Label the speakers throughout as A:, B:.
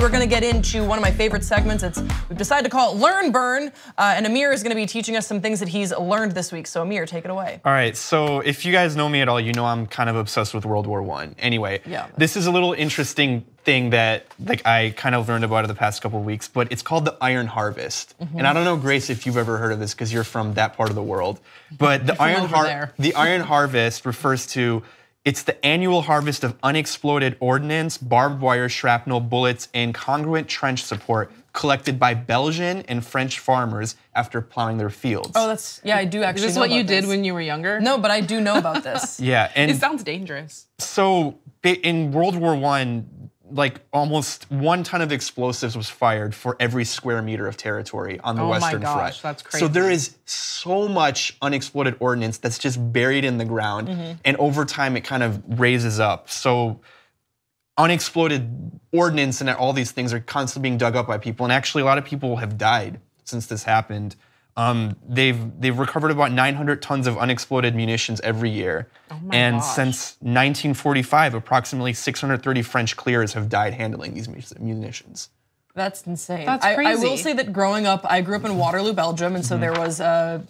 A: we're gonna get into one of my favorite segments. It's we've decided to call it Learn Burn, uh, and Amir is gonna be teaching us some things that he's learned this week. So Amir, take it away.
B: All right, so if you guys know me at all, you know I'm kind of obsessed with World War One. Anyway,
A: Yeah.
B: this is a little interesting thing that like I kind of learned about it the past couple of weeks, but it's called the Iron Harvest.
A: Mm-hmm.
B: And I don't know, Grace, if you've ever heard of this because you're from that part of the world. But the Iron Har- the Iron Harvest refers to it's the annual harvest of unexploded ordnance, barbed wire, shrapnel, bullets, and congruent trench support collected by Belgian and French farmers after plowing their fields.
A: Oh, that's yeah, I do actually.
C: Is this
A: know
C: what you
A: about
C: did when you were younger?
A: No, but I do know about this.
B: yeah, and
C: It sounds dangerous.
B: So in World War One, like almost one ton of explosives was fired for every square meter of territory on the
C: Oh my
B: Western
C: gosh,
B: Front.
C: that's crazy.
B: So there is so much unexploded ordnance that's just buried in the ground,
C: Mm-hmm.
B: and over time it kind of raises up. So unexploded ordnance and all these things are constantly being dug up by people, and actually a lot of people have died since this happened. Um, they've they've recovered about 900 tons of unexploded munitions every year,
C: Oh my
B: and
C: gosh.
B: since 1945, approximately 630 French clears have died handling these munitions.
A: That's insane.
C: That's
A: I, I will say that growing up, I grew up in Waterloo, Belgium, and so
B: Mm-hmm.
A: there was uh,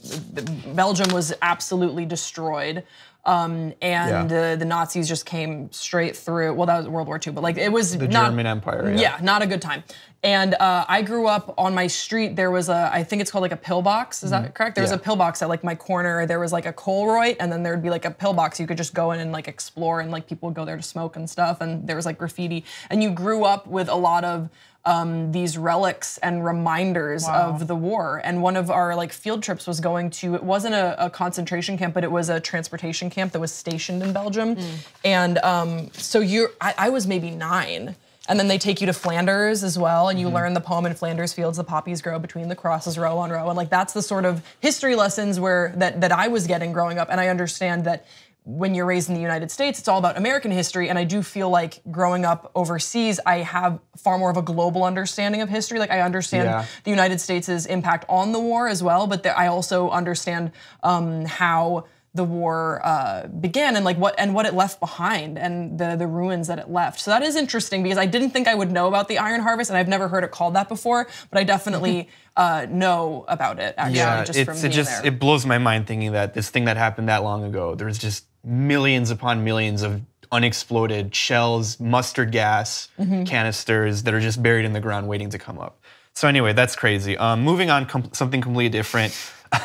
A: Belgium was absolutely destroyed. Um, and
B: Yeah.
A: uh, the Nazis just came straight through. Well, that was World War II, but like it was
B: The
A: not,
B: German Empire.
A: Yeah. not a good time. And uh, I grew up on my street. There was a, I think it's called like a pillbox. Is that correct? There was a pillbox at like my corner. There was like a Colroyd, and then there'd be like a pillbox. You could just go in and like explore, and like people would go there to smoke and stuff. And there was like graffiti. And you grew up with a lot of um, these relics and reminders
C: Wow.
A: of the war. And one of our like field trips was going to. It wasn't a, a concentration camp, but it was a transportation camp that was stationed in Belgium. And um, so you're, I, I was maybe nine. And then they take you to Flanders as well, and you learn the poem in Flanders fields, the poppies grow between the crosses row on row. And like that's the sort of history lessons where that that I was getting growing up. And I understand that when you're raised in the United States, it's all about American history. And I do feel like growing up overseas, I have far more of a global understanding of history. Like I understand
B: Yeah.
A: the United States' impact on the war as well, but there, I also understand um, how the war uh, began and like what and what it left behind and the the ruins that it left. So that is interesting because I didn't think I would know about the Iron Harvest and I've never heard it called that before, but I definitely uh, know about it actually
B: Yeah,
A: just from
B: it's, it just
A: there.
B: it blows my mind thinking that this thing that happened that long ago, there's just millions upon millions of unexploded shells, mustard gas
A: Mm-hmm.
B: canisters that are just buried in the ground waiting to come up. So anyway, that's crazy. Um, moving on, com- something completely different.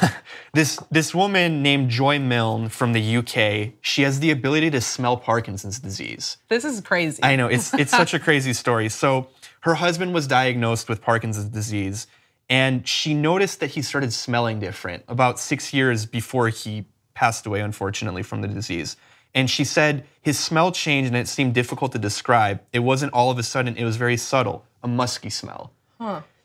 B: this this woman named Joy Milne from the UK, she has the ability to smell Parkinson's disease.
C: This is crazy.
B: I know it's it's such a crazy story. So her husband was diagnosed with Parkinson's disease, and she noticed that he started smelling different about six years before he passed away, unfortunately, from the disease. And she said his smell changed, and it seemed difficult to describe. It wasn't all of a sudden; it was very subtle, a musky smell.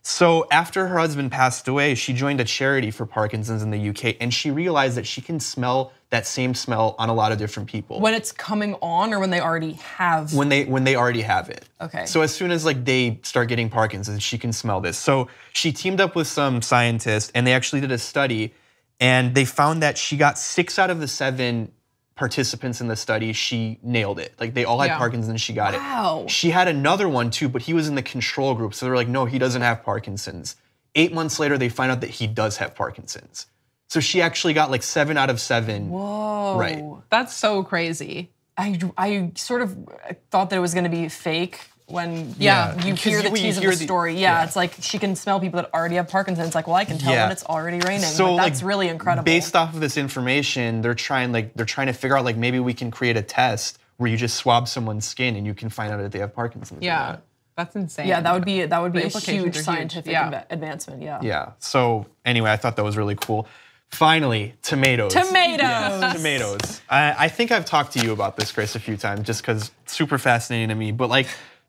B: So after her husband passed away, she joined a charity for Parkinson's in the UK, and she realized that she can smell that same smell on a lot of different people
A: when it's coming on or when they already have
B: when they when they already have it.
A: Okay.
B: So as soon as like they start getting Parkinson's, she can smell this. So she teamed up with some scientists and they actually did a study and they found that she got 6 out of the 7 participants in the study, she nailed it. Like they all had
C: Yeah.
B: Parkinson's, she got
A: Wow.
B: it. She had another one too, but he was in the control group. So they're like, "No, he doesn't have Parkinson's." 8 months later they find out that he does have Parkinson's. So she actually got like 7 out of 7.
A: Whoa.
B: Right.
C: That's so crazy.
A: I, I sort of thought that it was going to be fake when
B: Yeah,
A: you hear the
B: you- you
A: tease of the
B: the-
A: story. Yeah,
B: yeah.
A: it's like she can smell people that already have Parkinson's. It's like, well, I can tell
B: Yeah.
A: when it's already raining.
B: So
A: like, that's
B: like,
A: really incredible.
B: Based off of this information, they're trying like they're trying to figure out like maybe we can create a test where you just swab someone's skin and you can find out if they have Parkinson's. or
C: Yeah.
B: not.
C: That's insane.
A: yeah, that would be that would be a huge
C: are huge.
A: scientific
C: Yeah.
A: advancement. Yeah.
B: Yeah. So anyway, I thought that was really cool. Finally, tomatoes.
A: Tomatoes.
B: Yes, tomatoes. I, I think I've talked to you about this, Grace, a few times, just because super fascinating to me. But like,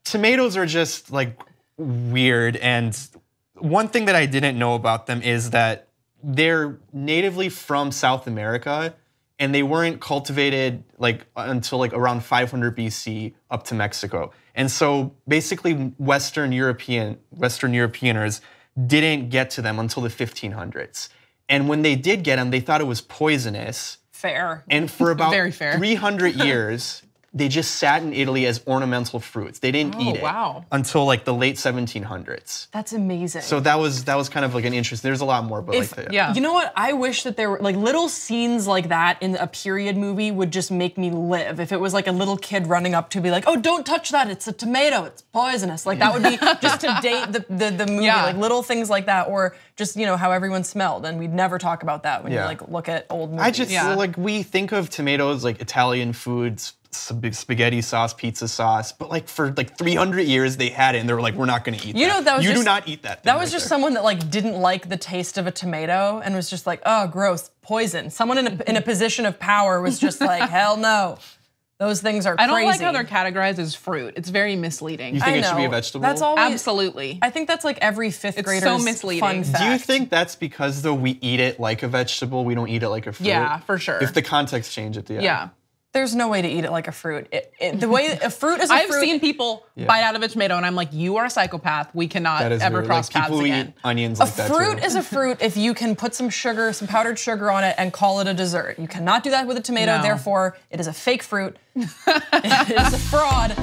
B: tomatoes are just like weird. And one thing that I didn't know about them is that they're natively from South America, and they weren't cultivated like until like around 500 BC up to Mexico. And so basically, Western European Western Europeaners didn't get to them until the 1500s. And when they did get them, they thought it was poisonous.
A: Fair.
B: And for about
C: Very fair.
B: 300 years, they just sat in Italy as ornamental fruits. They didn't oh, eat it
C: Oh, wow.
B: until like the late 1700s.
A: That's amazing.
B: So that was that was kind of like an interest. There's a lot more, but
A: If-
B: like the,
C: Yeah.
A: You know what? I wish that there were like little scenes like that in a period movie would just make me live. If it was like a little kid running up to be like, "Oh, don't touch that! It's a tomato. It's poisonous." Like that would be just to date the the, the movie.
C: Yeah.
A: Like little things like that, or just you know how everyone smelled, and we'd never talk about that when
B: Yeah.
A: you like look at old movies.
B: I just
C: Yeah.
B: like we think of tomatoes like Italian foods, spaghetti sauce, pizza sauce, but like for like 300 years they had it, and they were like, we're not going to eat
A: You
B: that.
A: know, that was
B: you
A: just-
B: do not eat that.
A: That was
B: right
A: just
B: there.
A: someone that like didn't like the taste of a tomato and was just like, oh, gross, poison. Someone in a, in a position of power was just like, hell no, those things are
C: I don't
A: crazy.
C: like how they're categorized as fruit. It's very misleading.
B: You think
A: I
B: it should be a vegetable?
A: That's always
C: Absolutely.
A: I think that's like every fifth
C: It's
A: grader's
C: so misleading.
A: fun
C: Do
A: fact.
B: Do you think that's because though we eat it like a vegetable, we don't eat it like a fruit?
C: Yeah, for sure.
B: If the context change at the end.
C: yeah.
A: There's no way to eat it like a fruit? It, it, the way a fruit is a
C: I've
A: fruit.
C: seen people bite out of a tomato and I'm like, you are a psychopath. We cannot ever
B: weird.
C: cross
B: like
C: paths
B: who
C: again.
B: eat onions
A: a
B: like that
A: fruit
B: too.
A: is a fruit if you can put some sugar, some powdered sugar on it, and call it a dessert. You cannot do that with a tomato.
C: No.
A: Therefore, it is a fake fruit. it is a fraud.